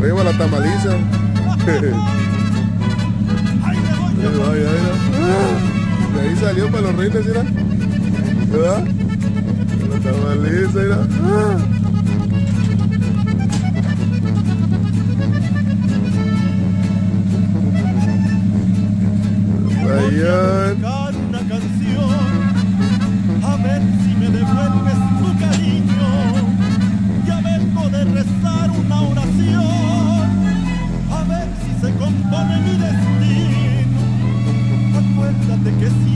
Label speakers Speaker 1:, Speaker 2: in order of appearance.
Speaker 1: Arriba la tamaliza. De ahí salió para los reyes, ¿verdad? ¿Verdad? La tamaliza, ¿verdad? Rayón. se compone mi destino. Acuérdate que si